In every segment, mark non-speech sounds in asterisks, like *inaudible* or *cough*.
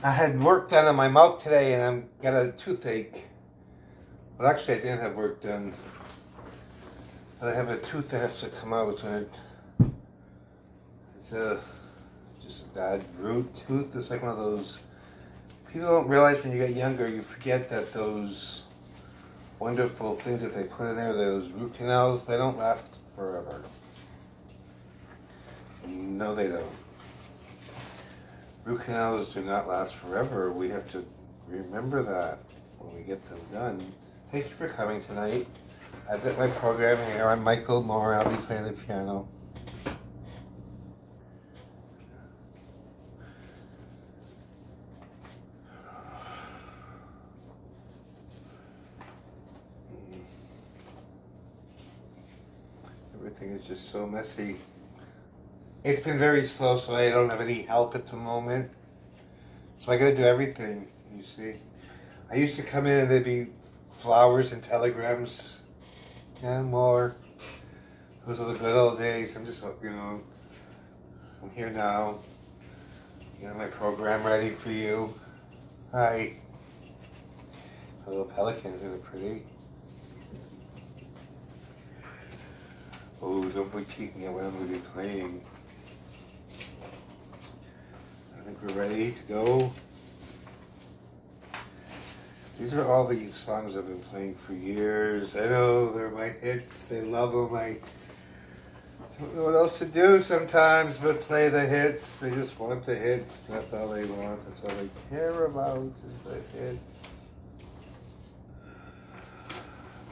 I had work done on my mouth today and I'm got a toothache. Well, actually, I didn't have work done. But I have a tooth that has to come out and it, it's a just a bad root tooth. It's like one of those. People don't realize when you get younger, you forget that those wonderful things that they put in there, those root canals, they don't last forever. No, they don't. Root canals do not last forever. We have to remember that when we get them done. Thank you for coming tonight. I've got my program here. I'm Michael Morin. I'll be playing the piano. *sighs* Hmm. Everything is just so messy. It's been very slow, so I don't have any help at the moment. So I gotta do everything, you see. I used to come in and there'd be flowers and telegrams and more. Those are the good old days. I'm just, you know, I'm here now. You know, my program ready for you. Hi. The little pelicans are pretty. Oh, don't be peeking at what I'm going to be playing. I think we're ready to go. These are all these songs I've been playing for years. I know they're my hits. They love them. I don't know what else to do sometimes but play the hits. They just want the hits. That's all they want. That's all they care about is the hits.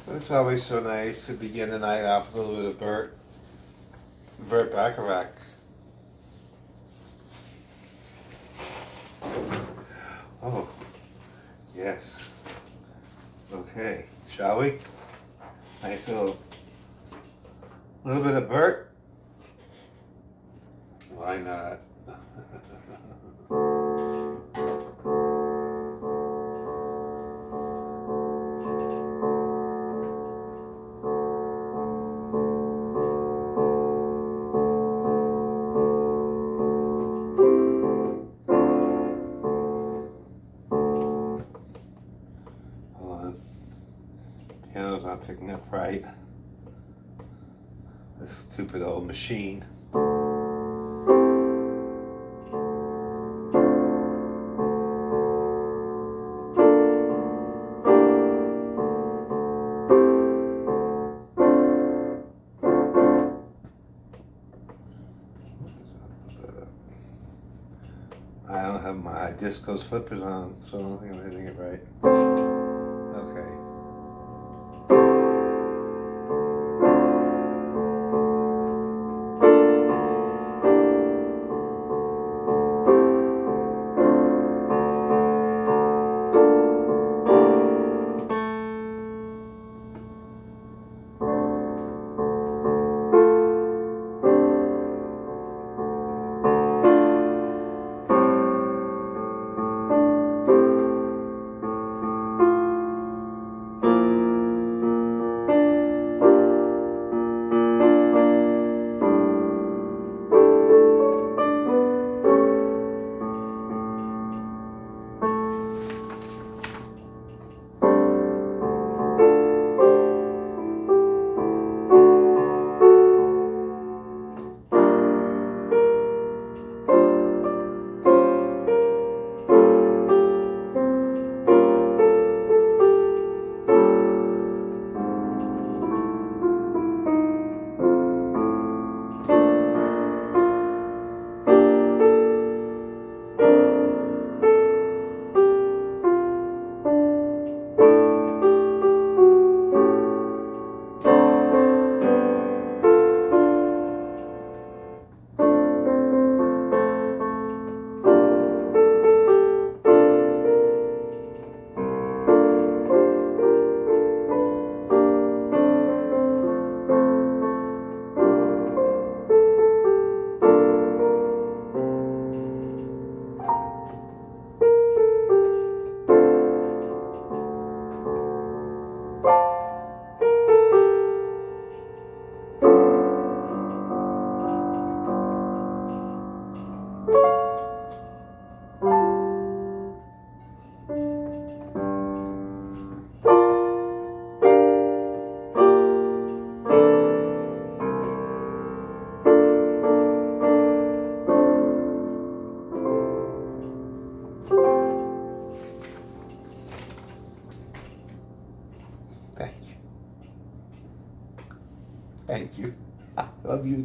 But It's always so nice to begin the night off with a little bit of Burt, Burt Bacharach. Yes. Okay, shall we? Nice little, little bit of Burt. Why not? *laughs* right. This stupid old machine. I don't have my disco slippers on, so I don't think I'm hitting it right.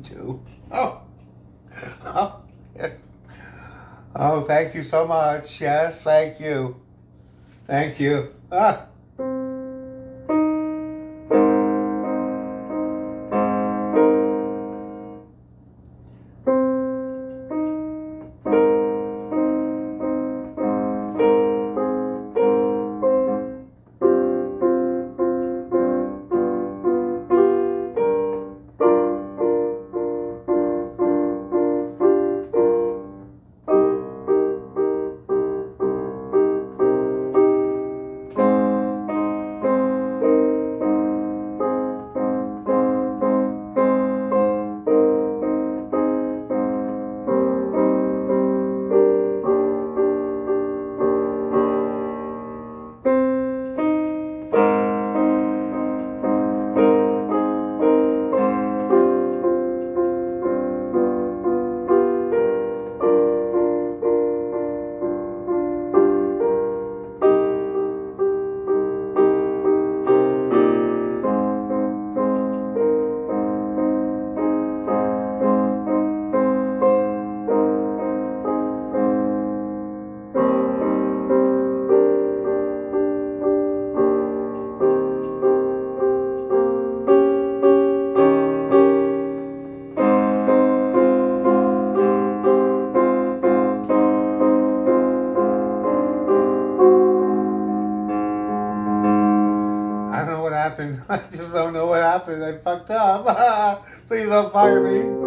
Too. Oh, oh, yes. Oh, thank you so much. Yes, thank you. Thank you. Ah. Fucked up. *laughs* Please don't fire me.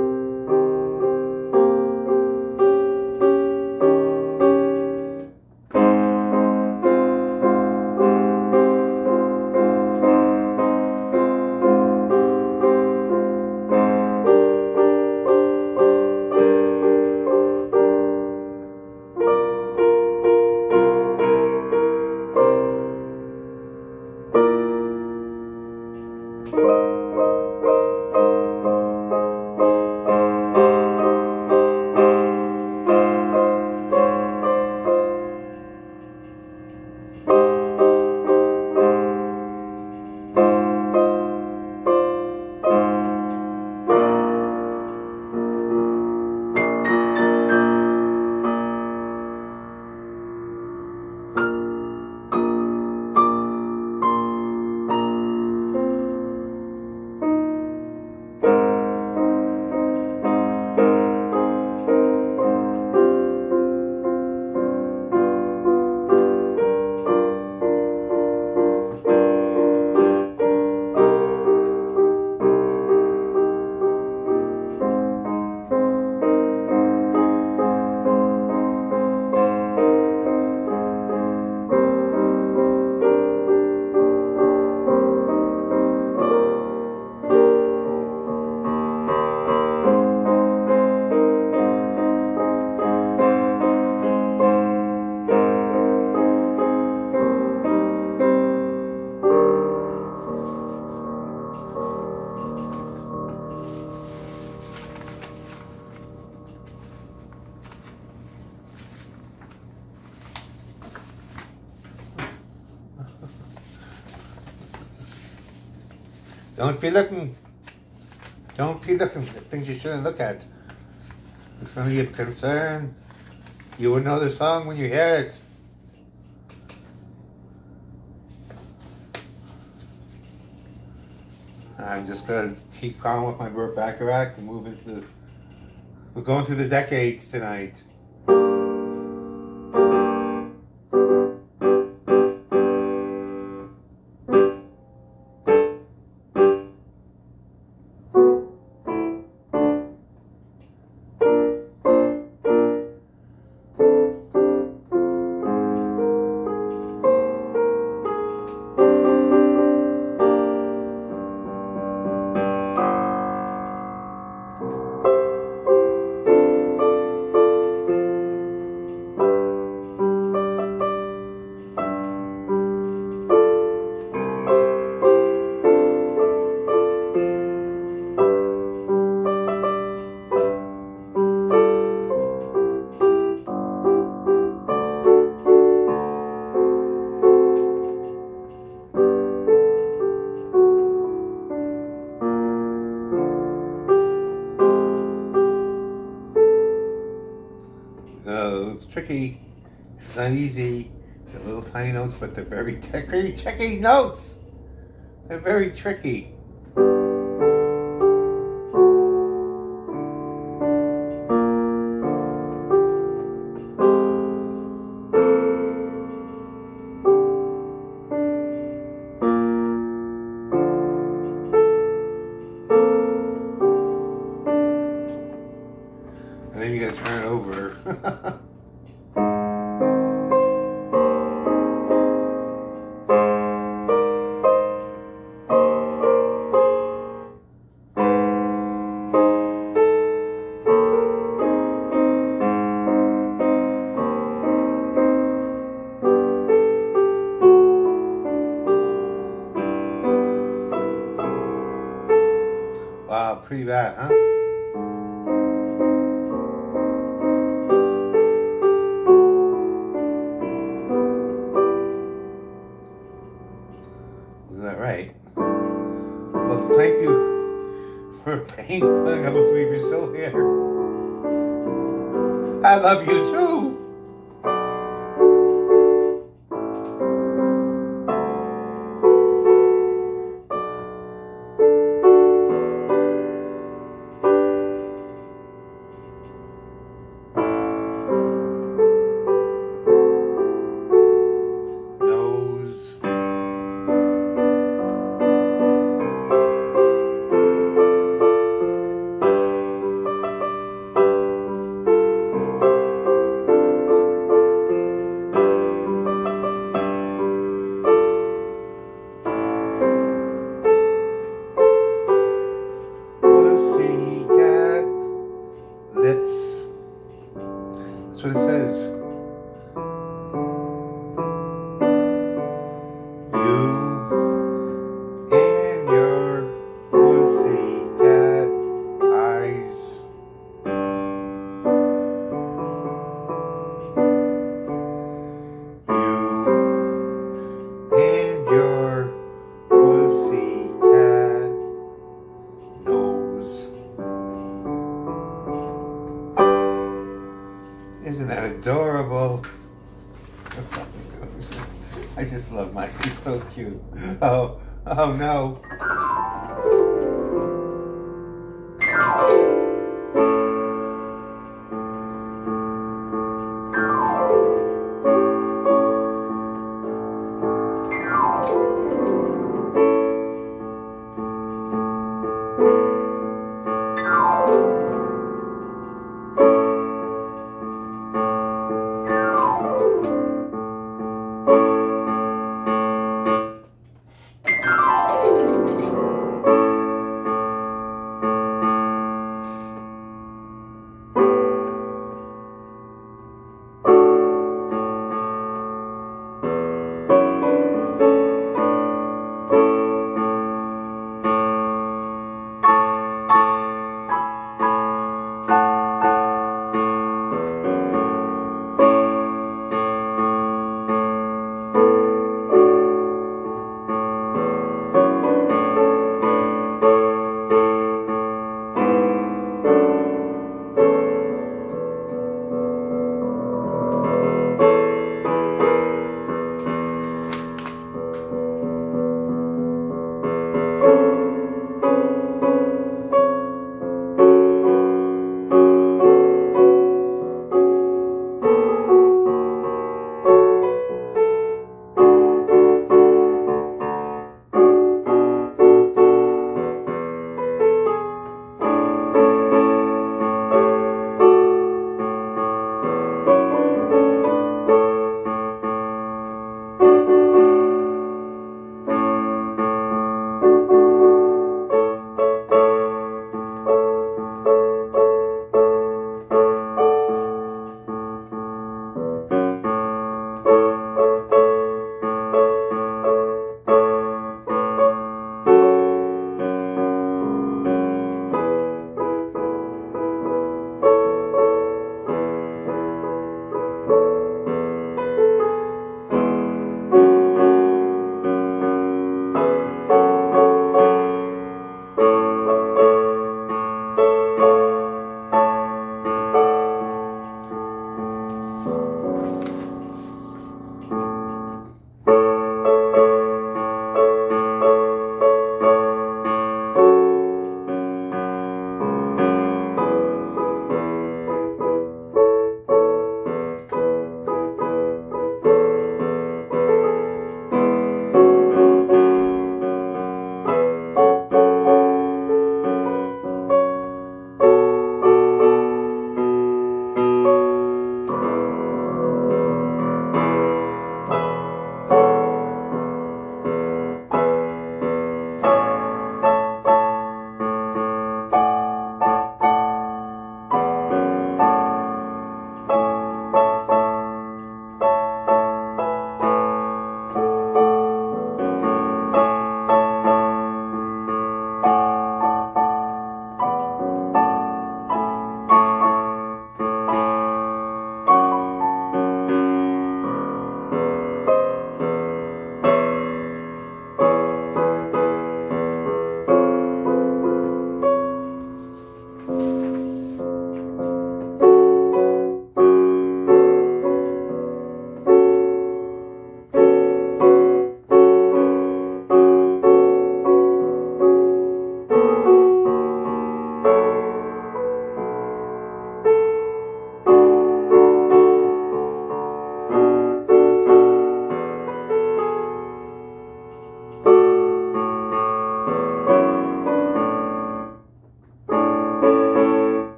Be looking. Don't be looking at things you shouldn't look at. It's none of your concern. You will know the song when you hear it. I'm just gonna keep calm with my Burt Bacharach and move into the. We're going through the decades tonight. It's not easy. The little tiny notes, but they're very *laughs* tricky, tricky notes. They're very tricky. I can't believe you're still here. I love you too.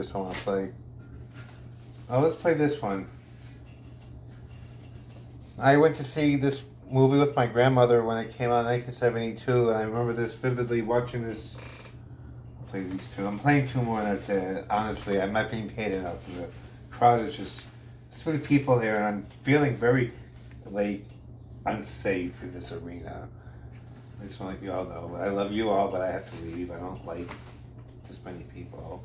Us if I play. Oh, let's play this one. I went to see this movie with my grandmother when it came out in 1972, and I remember this vividly watching this. I'll play these two. I'm playing two more, that's it. Honestly, I'm not being paid enough. The crowd is just so many people here, and I'm feeling very, like, unsafe in this arena. I just want to let you all know. I love you all, but I have to leave. I don't like this many people.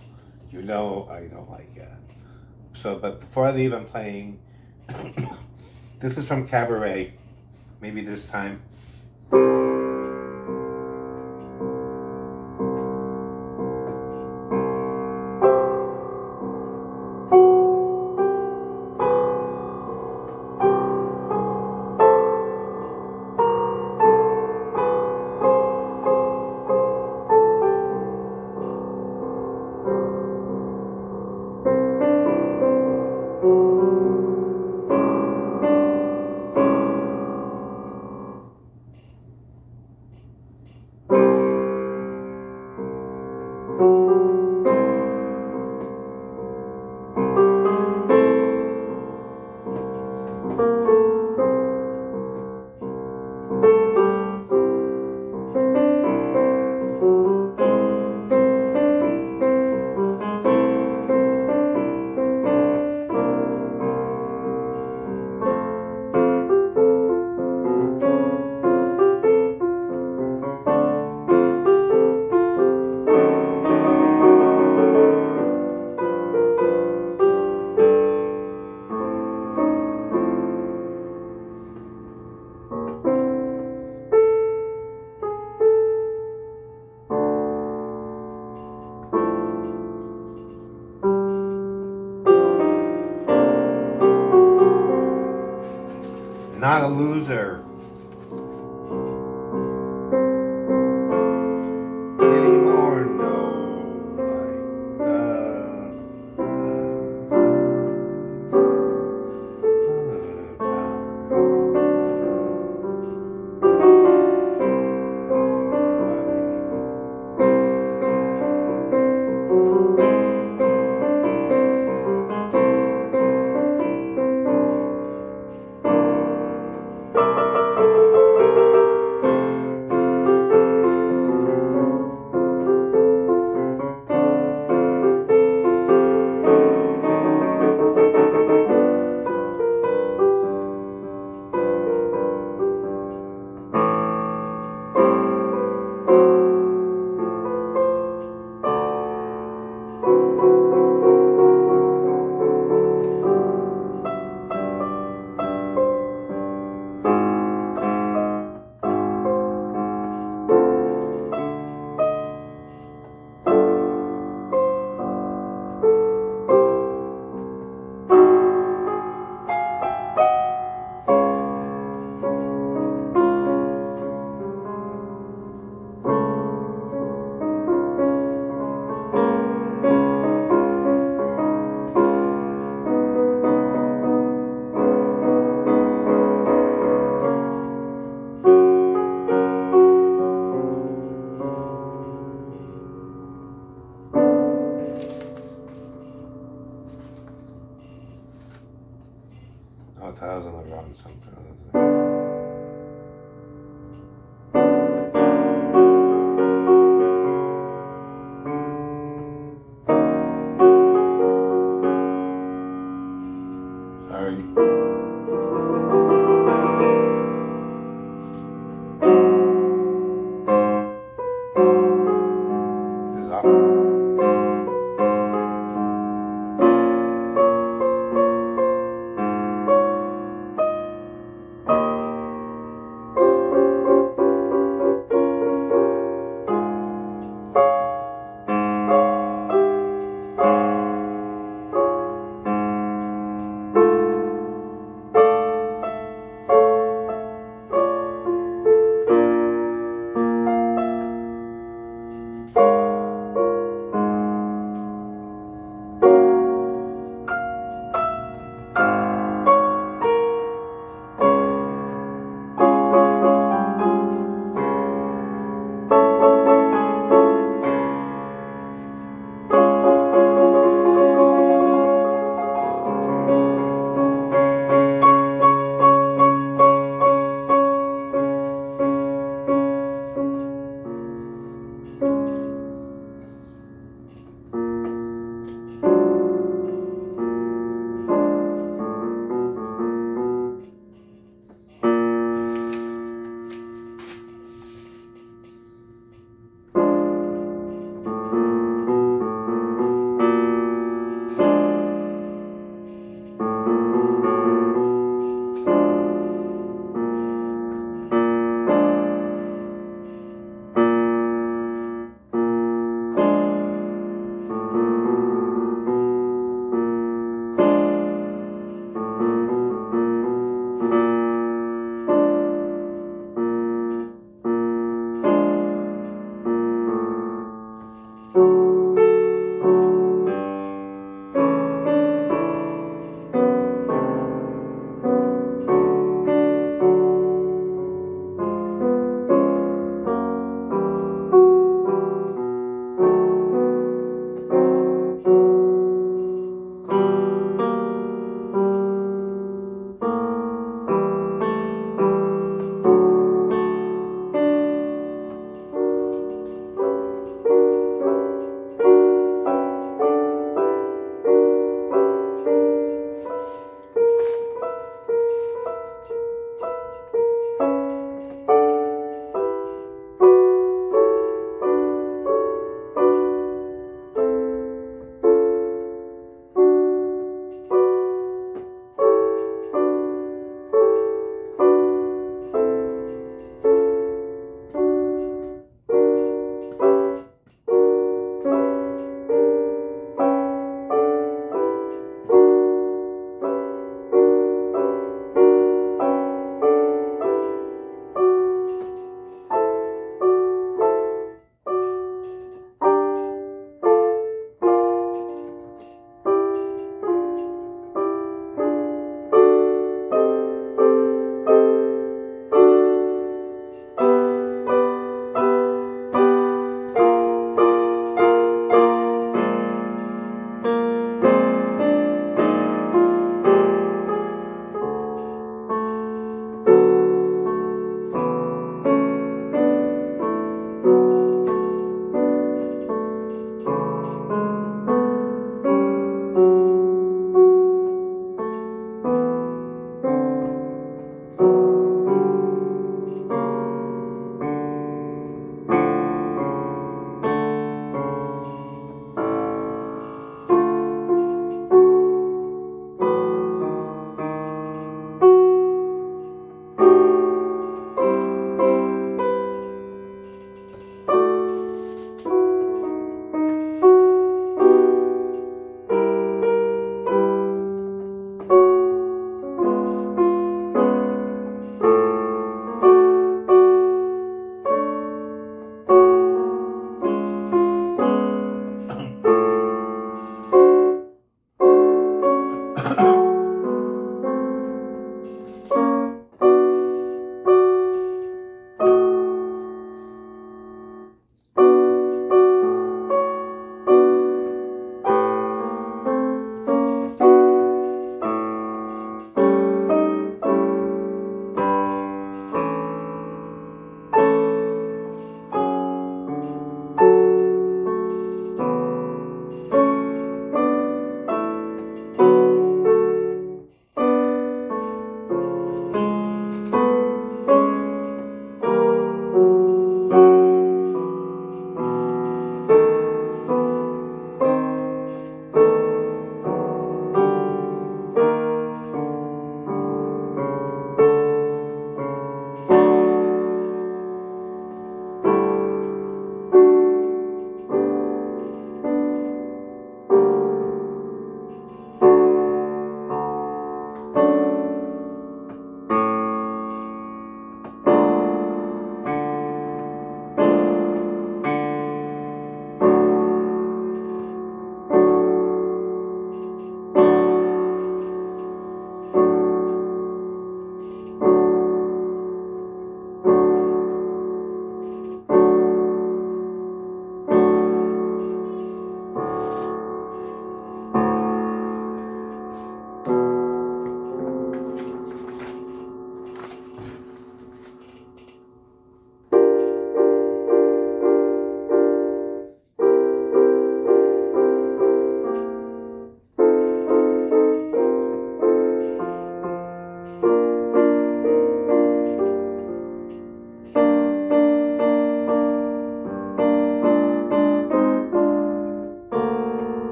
You know I don't like it. So, but before I leave, I'm playing. *coughs* this is from Cabaret. Maybe this time. A loser. The wrong something.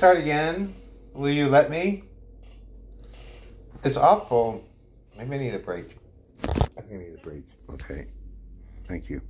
Start again? Will you let me? It's awful. Maybe I need a break. I think I need a break. Okay. Thank you.